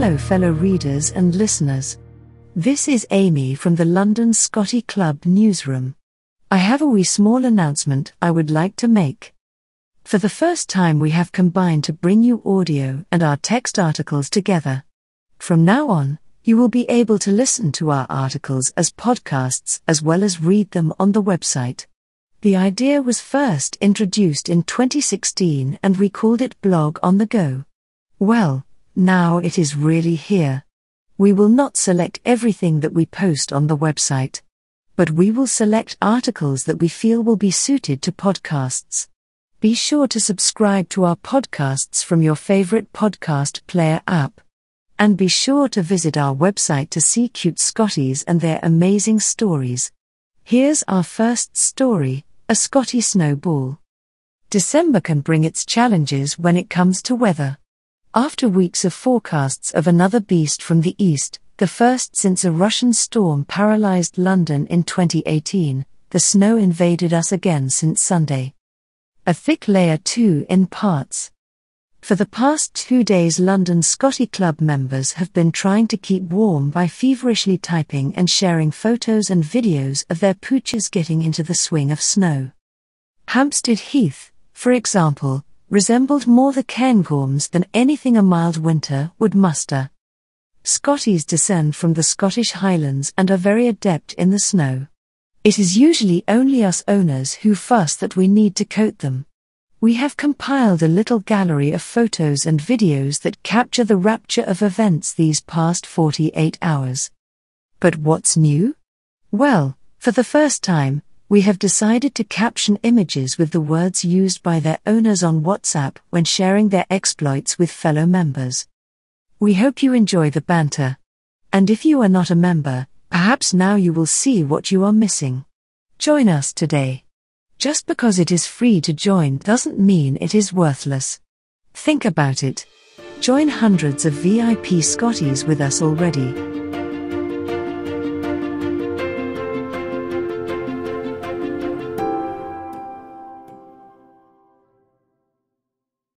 Hello, fellow readers and listeners. This is Amy from the London Scottie Club newsroom. I have a wee small announcement I would like to make. For the first time, we have combined to bring you audio and our text articles together. From now on, you will be able to listen to our articles as podcasts as well as read them on the website. The idea was first introduced in 2016 and we called it Blog on the Go. Well, now it is really here. We will not select everything that we post on the website, but we will select articles that we feel will be suited to podcasts. Be sure to subscribe to our podcasts from your favorite podcast player app. And be sure to visit our website to see cute Scotties and their amazing stories. Here's our first story a Scottie snowball. December can bring its challenges when it comes to weather. After weeks of forecasts of another beast from the east, the first since a Russian storm paralyzed London in 2018, the snow invaded us again since Sunday. A thick layer too in parts. For the past two days, London Scottie Club members have been trying to keep warm by feverishly typing and sharing photos and videos of their pooches getting into the swing of snow. Hampstead Heath, for example, resembled more the Cairngorms than anything a mild winter would muster. Scotties descend from the Scottish Highlands and are very adept in the snow. It is usually only us owners who fuss that we need to coat them. We have compiled a little gallery of photos and videos that capture the rapture of events these past 48 hours. But what's new? Well, for the first time, we have decided to caption images with the words used by their owners on WhatsApp when sharing their exploits with fellow members. We hope you enjoy the banter. And if you are not a member, perhaps now you will see what you are missing. Join us today. Just because it is free to join doesn't mean it is worthless. Think about it. Join hundreds of VIP Scotties with us already.